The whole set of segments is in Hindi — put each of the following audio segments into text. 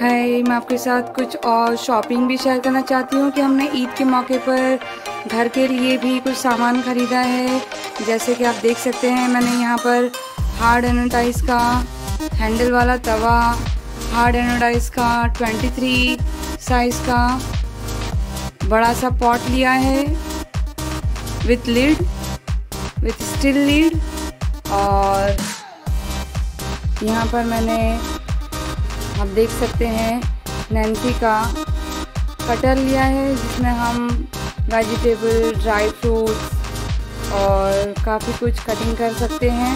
हाय, मैं आपके साथ कुछ और शॉपिंग भी शेयर करना चाहती हूँ कि हमने ईद के मौके पर घर के लिए भी कुछ सामान ख़रीदा है। जैसे कि आप देख सकते हैं, मैंने यहाँ पर हार्ड एनोटाइज का हैंडल वाला तवा हार्ड एनोटाइज का 23 साइज़ का बड़ा सा पॉट लिया है with lid with steel lid और यहाँ पर मैंने आप देख सकते हैं नैन्सी का कटर लिया है, जिसमें हम वेजिटेबल ड्राई फ्रूट्स और काफ़ी कुछ कटिंग कर सकते हैं।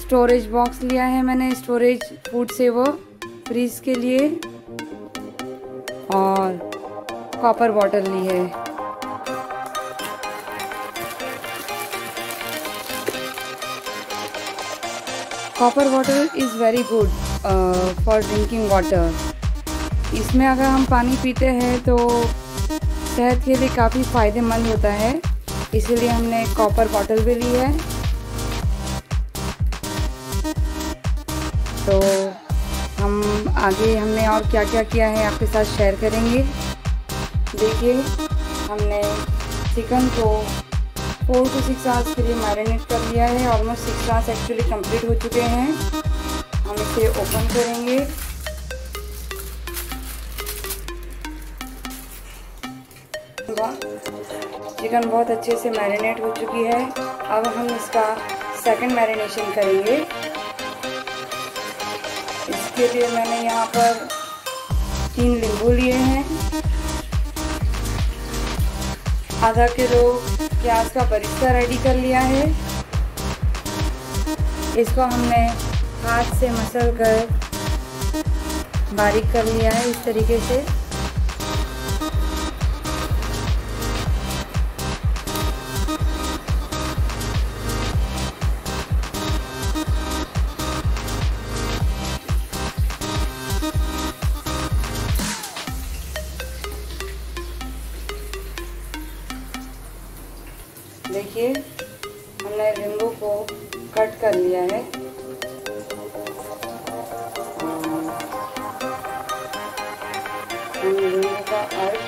स्टोरेज बॉक्स लिया है मैंने स्टोरेज फ़ूड से वो फ्रीज के लिए। और कॉपर बॉटल ली है। Copper water is very good for drinking water इसमें अगर हम पानी पीते हैं तो सेहत के लिए काफ़ी फ़ायदेमंद होता है। इसीलिए हमने कॉपर बॉटल भी ली है। तो हम आगे हमने और क्या क्या किया है आपके साथ शेयर करेंगे। देखिए, हमने चिकन को फोर टू सिक्स आवर्स के लिए मैरिनेट कर लिया है। Almost six hours actually complete हो चुके हैं। हम इसे ओपन करेंगे। चिकन बहुत अच्छे से मैरिनेट हो चुकी है। अब हम इसका सेकंड मैरिनेशन करेंगे। इसके लिए मैंने यहाँ पर तीन नींबू लिए हैं। आधा किलो प्याज का बरिस्ता रेडी कर लिया है। इसको हमने हाथ से मसल कर बारीक कर लिया है इस तरीके से। कर लिया है। का अर्थ,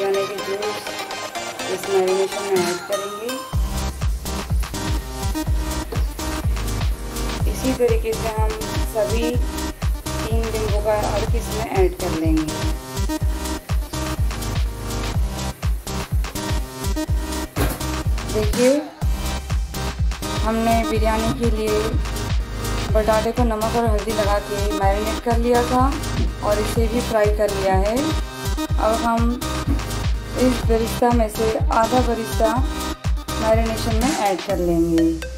यानी कि जूस इस मैरिनेशन में ऐड करेंगे। इसी तरीके से हम सभी तीन नींबू का अर्थ इसमें ऐड कर लेंगे। देखिए हमने बिरयानी के लिए बटाटे को नमक और हल्दी लगा के मैरिनेट कर लिया था और इसे भी फ्राई कर लिया है। अब हम इस बरिस्ता में से आधा बरिस्ता मैरिनेशन में ऐड कर लेंगे।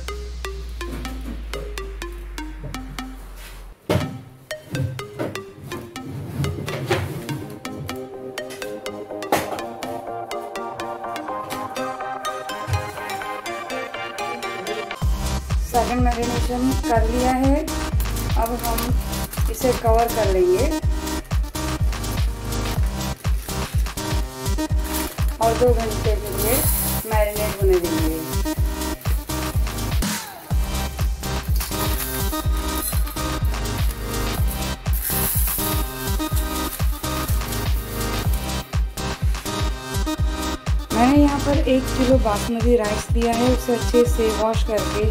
मैरिनेशन कर लिया है। अब हम इसे कवर कर लेंगे। और दो घंटे के लिए मैरिनेट होने देंगे। मैंने यहाँ पर एक किलो बासमती राइस लिया है, उसे अच्छे से वॉश करके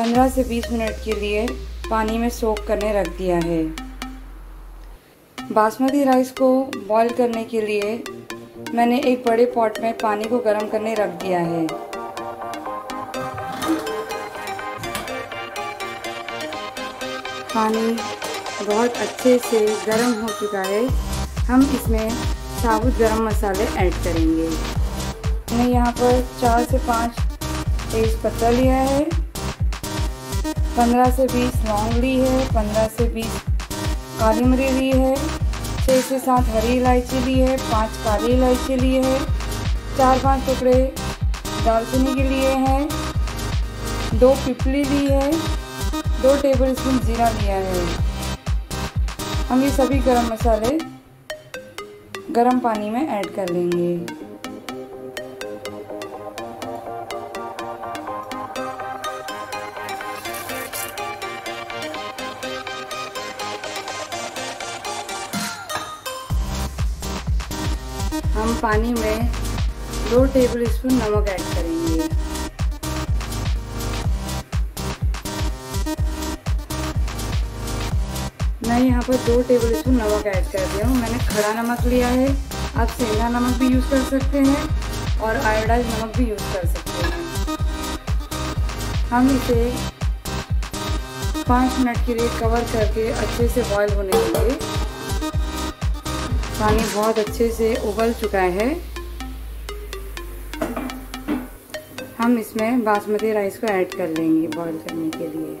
15 से 20 मिनट के लिए पानी में सोख करने रख दिया है। बासमती राइस को बॉईल करने के लिए मैंने एक बड़े पॉट में पानी को गर्म करने रख दिया है। पानी बहुत अच्छे से गर्म हो चुका है। हम इसमें साबुत गरम मसाले ऐड करेंगे। मैंने यहाँ पर चार से पाँच तेज पत्ता लिया है। पंद्रह से बीस लौंग ली है, पंद्रह से बीस काली मिरी ली है छः से सात हरी इलायची ली है, पाँच काली इलायची ली है, चार पाँच टुकड़े दालचीनी के लिए हैं, दो पिपली ली है, दो टेबल स्पून जीरा लिया है। हम ये सभी गरम मसाले गरम पानी में ऐड कर लेंगे। हम पानी में दो टेबल स्पून नमक ऐड करेंगे। मैं यहाँ पर दो टेबल स्पून नमक ऐड कर दिया हूँ। मैंने खड़ा नमक लिया है। आप सेंधा नमक भी यूज़ कर सकते हैं और आयोडाइज नमक भी यूज़ कर सकते हैं। हम इसे पाँच मिनट के लिए कवर करके अच्छे से बॉईल होने देंगे। पानी बहुत अच्छे से उबल चुका है। हम इसमें बासमती राइस को ऐड कर लेंगे बॉईल करने के लिए।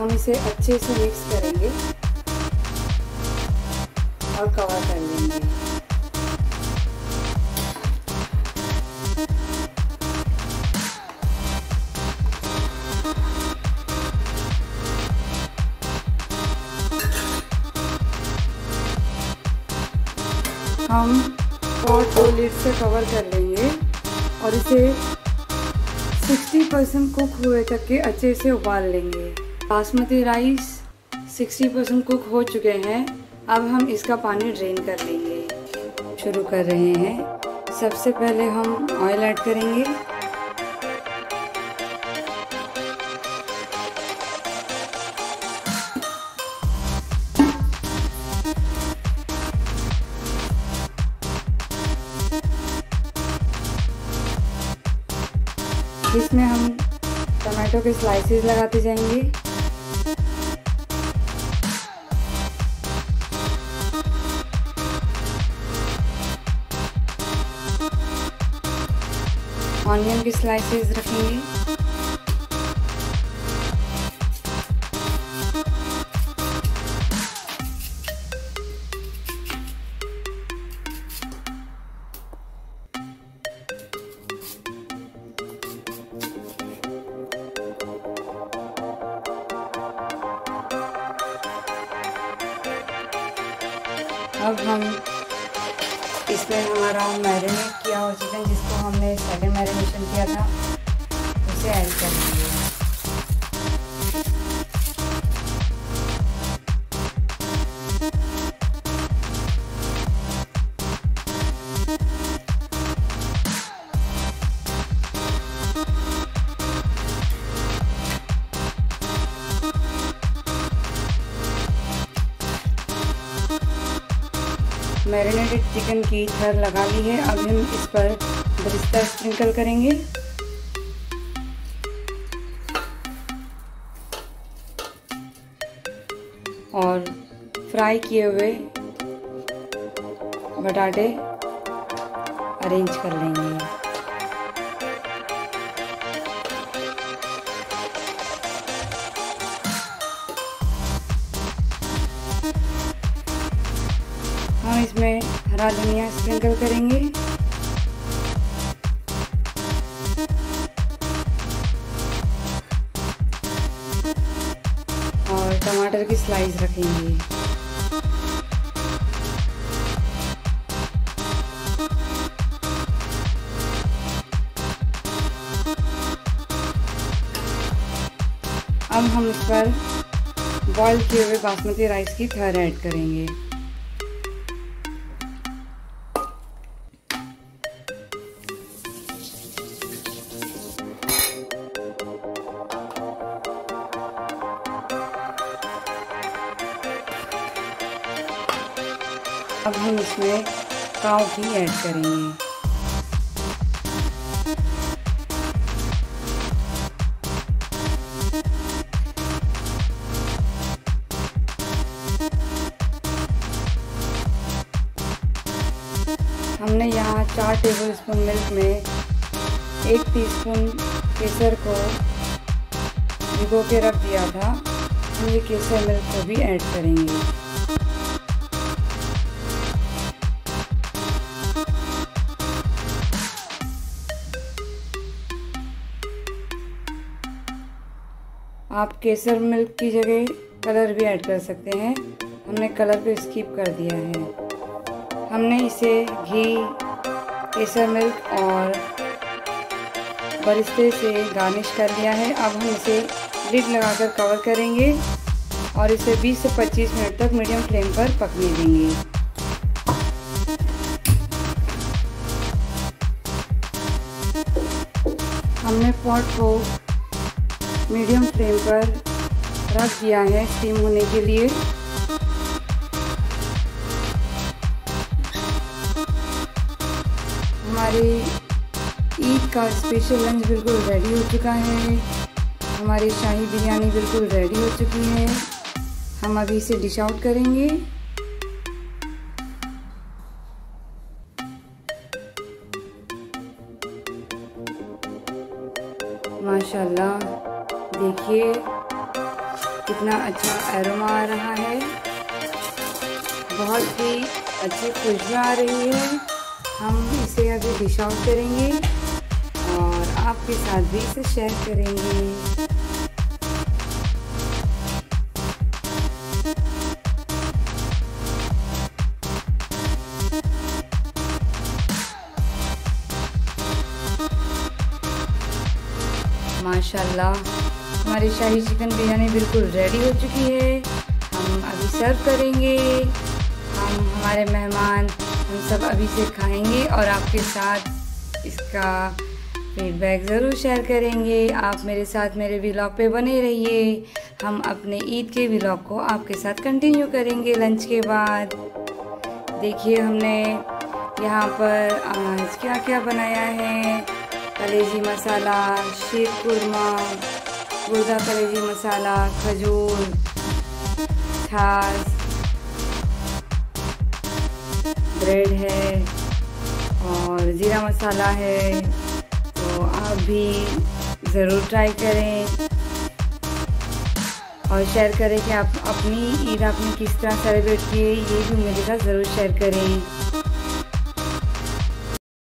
हम इसे अच्छे से मिक्स करेंगे। और कवर कर लेंगे हम पॉट को लिड से कवर कर लेंगे और इसे 60 परसेंट कुक हुए तक के अच्छे से उबाल लेंगे। बासमती राइस 60 परसेंट कुक हो चुके हैं। अब हम इसका पानी ड्रेन कर लेंगे शुरू कर रहे हैं। सबसे पहले हम ऑयल ऐड करेंगे। इसमें हम टमाटो के स्लाइसेस लगाते जाएँगे। ऑनियन की स्लाइसेस रखेंगे। अब हम इसमें हमारा मैरिनेट किया हुआ चिकन जिसको हमने सेकेंड मैरिनेशन किया था, उसे ऐड कर देंगे मैरिनेटेड चिकन की थर लगा ली है। अब हम इस पर बरिस्ता स्प्रिंकल करेंगे। और फ्राई किए हुए बटाटे अरेंज कर लेंगे। हम इसमें हरा धनिया स्प्रिंकल करेंगे। और टमाटर की स्लाइस रखेंगे। अब हम इस पर बॉईल किए हुए बासमती राइस की थर ऐड करेंगे। अब हम इसमें काव घी ऐड करेंगे। हमने यहाँ चार टेबल स्पून मिल्क में एक टीस्पून केसर को भिगो के रख दिया था। हम ये केसर मिल्क को भी ऐड करेंगे। आप केसर मिल्क की जगह कलर भी ऐड कर सकते हैं। हमने कलर को स्किप कर दिया है। हमने इसे घी, केसर मिल्क और बरिस्ते से गार्निश कर लिया है। अब हम इसे लिड लगाकर कवर करेंगे और इसे 20 से 25 मिनट तक मीडियम फ्लेम पर पकने देंगे। हमने पॉट को मीडियम फ्लेम पर रख दिया है स्टीम होने के लिए। हमारी ईद का स्पेशल लंच बिल्कुल रेडी हो चुका है। हमारी शाही बिरयानी बिल्कुल रेडी हो चुकी है। हम अभी इसे डिश आउट करेंगे। माशाल्लाह देखिए कितना अच्छा एरोमा आ रहा है। बहुत ही अच्छी खुशबू आ रही है। हम इसे अभी डिश आउट करेंगे और आपके साथ भी इसे शेयर करेंगे। माशाल्लाह हमारी शाही चिकन बिरयानी बिल्कुल रेडी हो चुकी है। हम अभी सर्व करेंगे। हम, हमारे मेहमान, हम सब अभी से खाएँगे और आपके साथ इसका फीडबैक ज़रूर शेयर करेंगे। आप मेरे साथ मेरे व्लॉग पे बने रहिए। हम अपने ईद के व्लॉग को आपके साथ कंटिन्यू करेंगे लंच के बाद। देखिए हमने यहाँ पर आज क्या क्या बनाया है। कलेजी मसाला, शीर कुरमा गुर्दा कलेजी मसाला, खजूर छाछ ब्रेड है और ज़ीरा मसाला है। तो आप भी ज़रूर ट्राई करें और शेयर करें कि आप अपनी ईद आपने किस तरह सेलिब्रेट किए ये भी मेरे साथ ज़रूर शेयर करें।